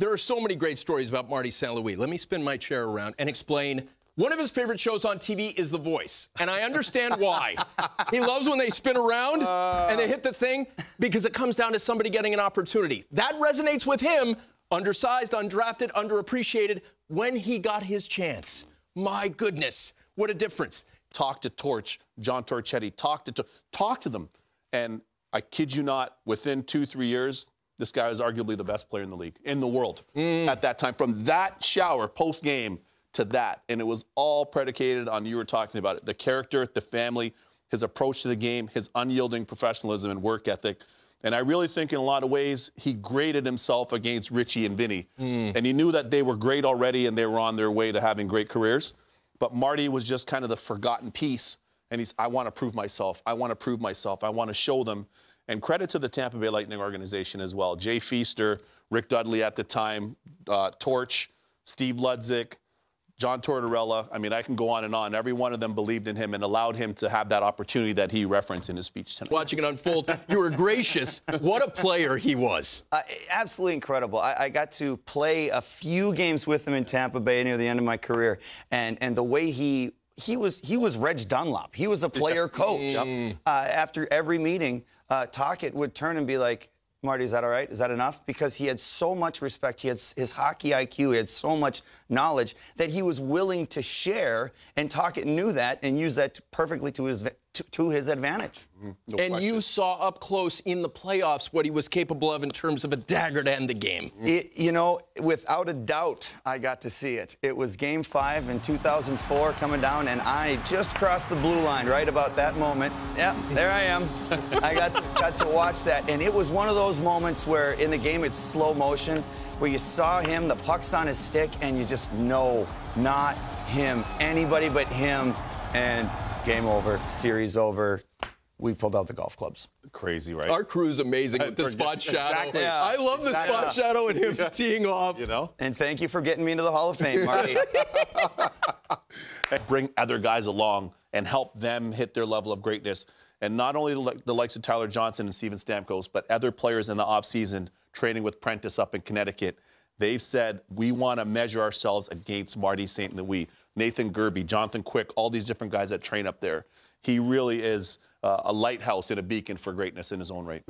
There are so many great stories about Marty St. Louis. Let me spin my chair around and explain. One of his favorite shows on TV is The Voice, and I understand why. he loves when they spin around and they hit the thing because it comes down to somebody getting an opportunity. That resonates with him, undersized, undrafted, underappreciated, when he got his chance. My goodness, what a difference. Talk to Torch, John Torchetti, talk to talk to them. And I kid you not, within two, three years, this guy was arguably the best player in the league, in the world Mm. at that time. From that shower post game to that. And it was all predicated on you were talking about it the character, the family, his approach to the game, his unyielding professionalism and work ethic. And I really think in a lot of ways he graded himself against Richie and Vinny. Mm. And he knew that they were great already and they were on their way to having great careers. But Marty was just kind of the forgotten piece. And he's, I want to prove myself. I want to prove myself. I want to show them. And credit to the Tampa Bay Lightning organization as well. Jay Feaster, Rick Dudley at the time, uh, Torch, Steve Ludzik, John Tortorella. I mean, I can go on and on. Every one of them believed in him and allowed him to have that opportunity that he referenced in his speech tonight. Watching it unfold, you were gracious. What a player he was. Uh, absolutely incredible. I, I got to play a few games with him in Tampa Bay near the end of my career, and and the way he he was he was Reg Dunlop. He was a player coach. Uh, after every meeting, uh, Tocchet would turn and be like. Marty, is that all right? Is that enough? Because he had so much respect. He had his hockey IQ. He had so much knowledge that he was willing to share, and Tocchet knew that and used that to- perfectly to his to, to his advantage. Mm-hmm. No and question. you saw up close in the playoffs what he was capable of in terms of a dagger to end the game. Mm-hmm. It, you know, without a doubt, I got to see it. It was Game Five in 2004, coming down, and I just crossed the blue line right about that moment. Yeah, there I am. I got to, got to watch that, and it was one of those moments where in the game it's slow motion, where you saw him, the puck's on his stick, and you just know, not him, anybody but him, and game over, series over. We pulled out the golf clubs. Crazy, right? Our crew's amazing with the spot shadow. Exactly. Yeah. I love the Exactly. spot shadow and him teeing off. you know? And thank you for getting me into the Hall of Fame, Marty. bring other guys along and help them hit their level of greatness. And not only the, the likes of Tyler Johnson and Steven Stamkos, but other players in the offseason training with Prentiss up in Connecticut. They've said, we want to measure ourselves against Marty St. Louis, Nathan Gerbe, Jonathan Quick, all these different guys that train up there. He really is uh, a lighthouse and a beacon for greatness in his own right.